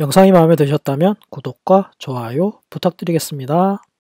영상이 마음에 드셨다면 구독과 좋아요 부탁드리겠습니다.